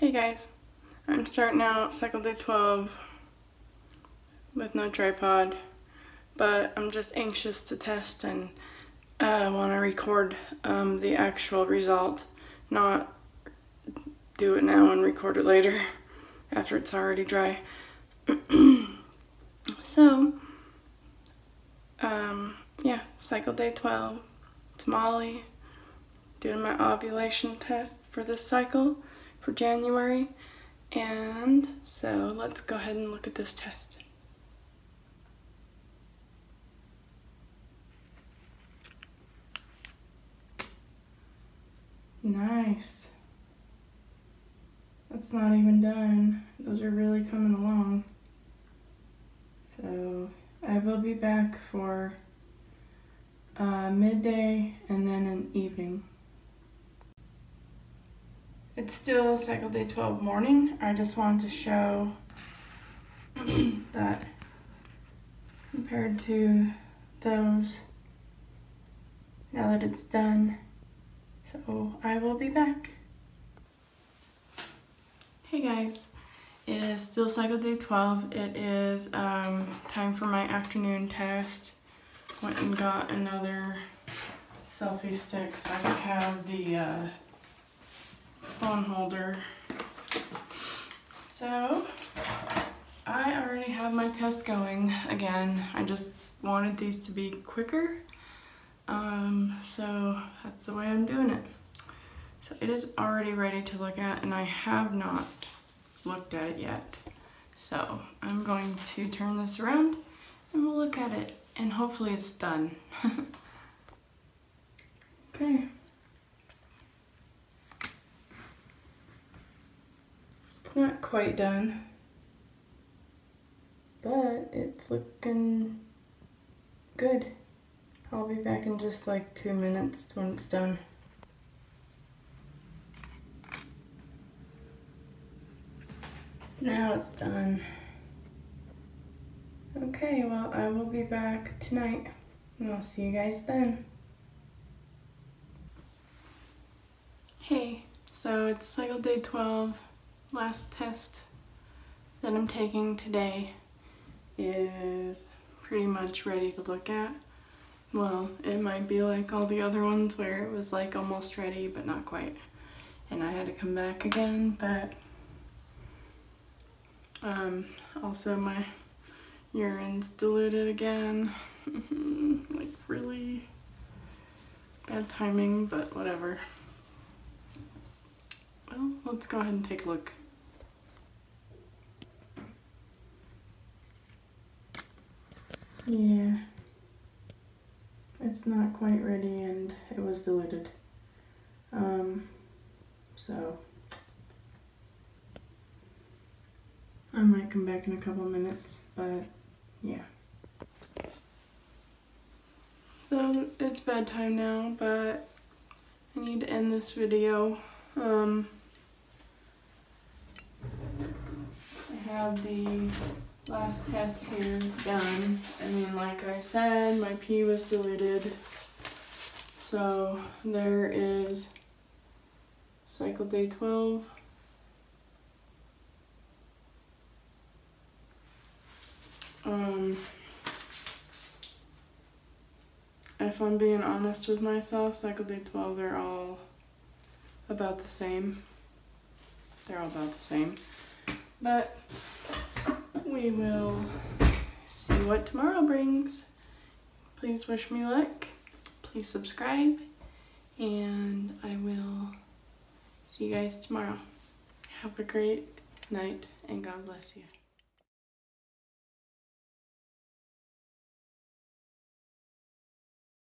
Hey guys, I'm starting out cycle day 12 with no tripod, but I'm just anxious to test and uh, want to record um, the actual result, not do it now and record it later after it's already dry. so, um, yeah, cycle day 12, it's Molly, doing my ovulation test for this cycle for January. And so let's go ahead and look at this test. Nice. That's not even done. Those are really coming along. So I will be back for uh, midday and then an evening. It's still cycle day 12 morning. I just wanted to show that compared to those, now that it's done. So I will be back. Hey guys, it is still cycle day 12. It is um, time for my afternoon test. Went and got another selfie stick so I could have the uh, phone holder. So, I already have my test going again. I just wanted these to be quicker. Um, so that's the way I'm doing it. So it is already ready to look at and I have not looked at it yet. So I'm going to turn this around and we'll look at it and hopefully it's done. okay. It's not quite done, but it's looking good. I'll be back in just like two minutes when it's done. Now it's done. Okay, well, I will be back tonight, and I'll see you guys then. Hey, so it's cycle day 12 last test that I'm taking today is pretty much ready to look at. Well, it might be like all the other ones where it was like almost ready but not quite. And I had to come back again, but um, also my urine's diluted again. like really bad timing, but whatever. Let's go ahead and take a look. Yeah, it's not quite ready and it was diluted. Um, so I might come back in a couple minutes, but yeah. So it's bedtime now, but I need to end this video. Um, I have the last test here done. I mean, like I said, my pee was deleted. So there is cycle day 12. Um, if I'm being honest with myself, cycle day 12, they're all about the same. They're all about the same. But we will see what tomorrow brings. Please wish me luck. Please subscribe. And I will see you guys tomorrow. Have a great night and God bless you.